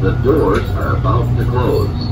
The doors are about to close.